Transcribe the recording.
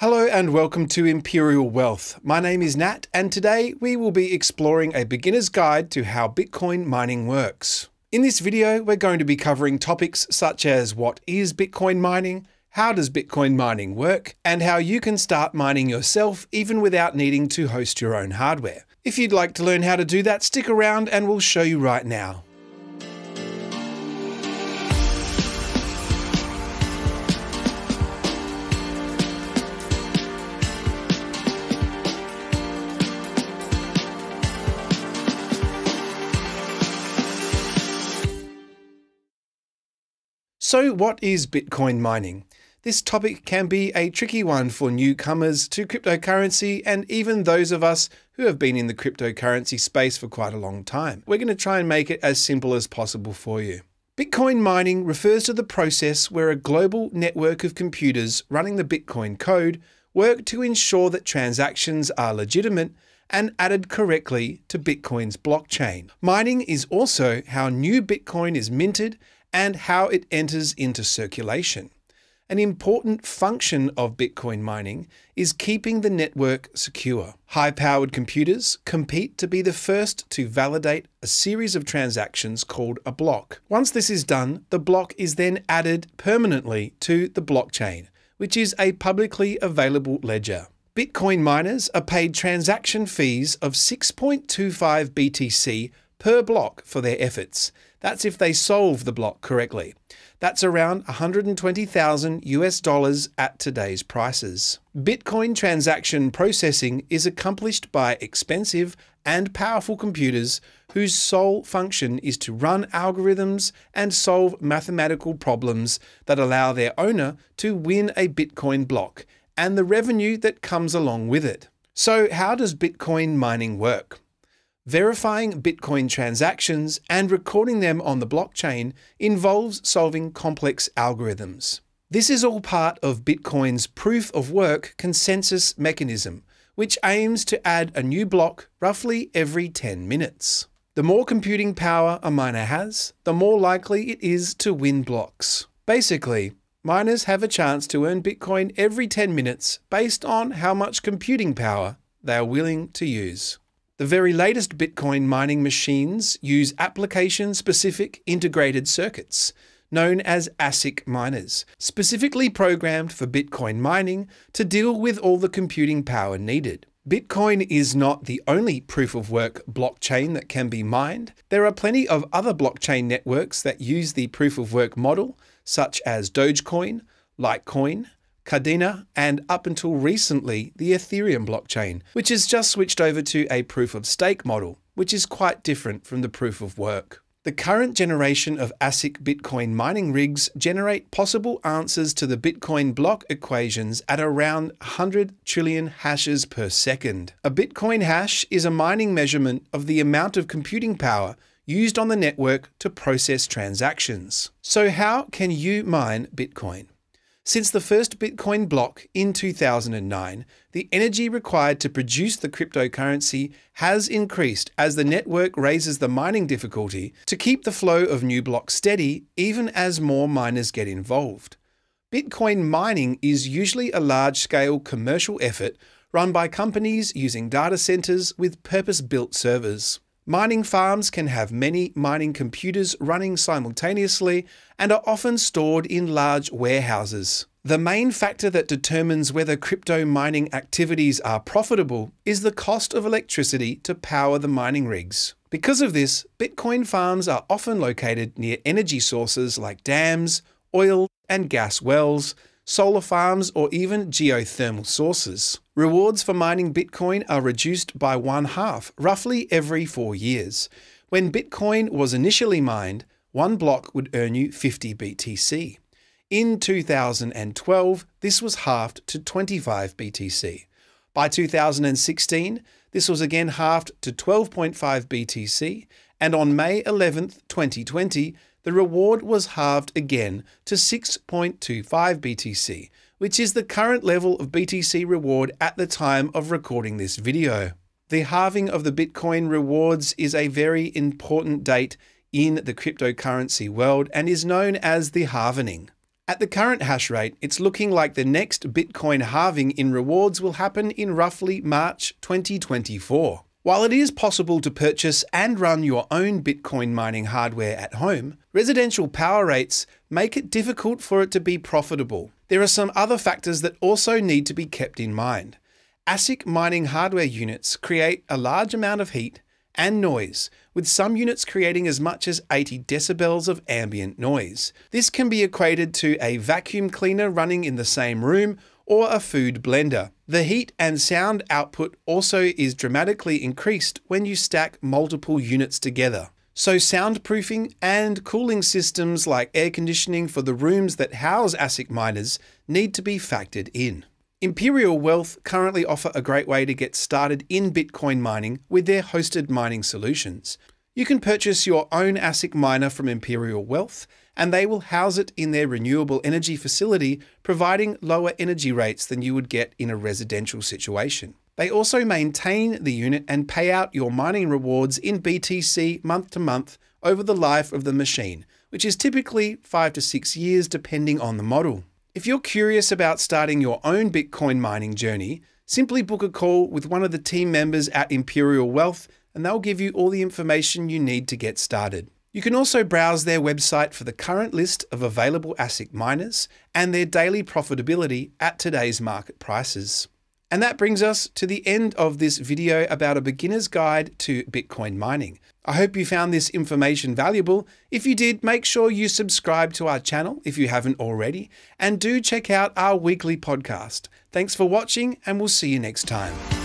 Hello and welcome to Imperial Wealth. My name is Nat, and today we will be exploring a beginner's guide to how Bitcoin mining works. In this video, we're going to be covering topics such as what is Bitcoin mining, how does Bitcoin mining work, and how you can start mining yourself even without needing to host your own hardware. If you'd like to learn how to do that, stick around and we'll show you right now. So, what is Bitcoin mining? This topic can be a tricky one for newcomers to cryptocurrency and even those of us who have been in the cryptocurrency space for quite a long time. We're going to try and make it as simple as possible for you. Bitcoin mining refers to the process where a global network of computers running the Bitcoin code work to ensure that transactions are legitimate and added correctly to Bitcoin's blockchain. Mining is also how new Bitcoin is minted and how it enters into circulation. An important function of Bitcoin mining is keeping the network secure. High powered computers compete to be the first to validate a series of transactions called a block. Once this is done, the block is then added permanently to the blockchain, which is a publicly available ledger. Bitcoin miners are paid transaction fees of 6.25 BTC per block for their efforts. That's if they solve the block correctly. That's around 120,000 US dollars at today's prices. Bitcoin transaction processing is accomplished by expensive and powerful computers whose sole function is to run algorithms and solve mathematical problems that allow their owner to win a Bitcoin block and the revenue that comes along with it. So, how does Bitcoin mining work? Verifying Bitcoin transactions and recording them on the blockchain involves solving complex algorithms. This is all part of Bitcoin's proof of work consensus mechanism, which aims to add a new block roughly every 10 minutes. The more computing power a miner has, the more likely it is to win blocks. Basically, miners have a chance to earn Bitcoin every 10 minutes based on how much computing power they are willing to use. The very latest Bitcoin mining machines use application specific integrated circuits, known as ASIC miners, specifically programmed for Bitcoin mining to deal with all the computing power needed. Bitcoin is not the only proof of work blockchain that can be mined. There are plenty of other blockchain networks that use the proof of work model, such as Dogecoin, Litecoin, Cardano, and up until recently, the Ethereum blockchain, which has just switched over to a proof of stake model, which is quite different from the proof of work. The current generation of ASIC Bitcoin mining rigs generate possible answers to the Bitcoin block equations at around 100 trillion hashes per second. A Bitcoin hash is a mining measurement of the amount of computing power used on the network to process transactions. So, how can you mine Bitcoin? Since the first Bitcoin block in 2009, the energy required to produce the cryptocurrency has increased as the network raises the mining difficulty to keep the flow of new blocks steady even as more miners get involved. Bitcoin mining is usually a large scale commercial effort run by companies using data centers with purpose built servers. Mining farms can have many mining computers running simultaneously and are often stored in large warehouses. The main factor that determines whether crypto mining activities are profitable is the cost of electricity to power the mining rigs. Because of this, Bitcoin farms are often located near energy sources like dams, oil and gas wells, solar farms, or even geothermal sources. Rewards for mining Bitcoin are reduced by one half, roughly every four years. When Bitcoin was initially mined, one block would earn you 50 BTC. In 2012, this was halved to 25 BTC. By 2016, this was again halved to 12.5 BTC, and on May 11, 2020, the reward was halved again to 6.25 BTC, which is the current level of BTC reward at the time of recording this video. The halving of the Bitcoin rewards is a very important date in the cryptocurrency world and is known as the halvening. At the current hash rate, it's looking like the next Bitcoin halving in rewards will happen in roughly March 2024. While it is possible to purchase and run your own Bitcoin mining hardware at home, residential power rates make it difficult for it to be profitable. There are some other factors that also need to be kept in mind. ASIC mining hardware units create a large amount of heat and noise, with some units creating as much as 80 decibels of ambient noise. This can be equated to a vacuum cleaner running in the same room or a food blender. The heat and sound output also is dramatically increased when you stack multiple units together. So, soundproofing and cooling systems like air conditioning for the rooms that house ASIC miners need to be factored in. Imperial Wealth currently offer a great way to get started in Bitcoin mining with their hosted mining solutions. You can purchase your own ASIC miner from Imperial Wealth, and they will house it in their renewable energy facility, providing lower energy rates than you would get in a residential situation. They also maintain the unit and pay out your mining rewards in BTC month to month over the life of the machine, which is typically 5 to 6 years depending on the model. If you're curious about starting your own Bitcoin mining journey, simply book a call with one of the team members at Imperial Wealth and they'll give you all the information you need to get started. You can also browse their website for the current list of available ASIC miners and their daily profitability at today's market prices. And that brings us to the end of this video about a beginner's guide to Bitcoin mining. I hope you found this information valuable. If you did, make sure you subscribe to our channel if you haven't already, and do check out our weekly podcast. Thanks for watching, and we'll see you next time.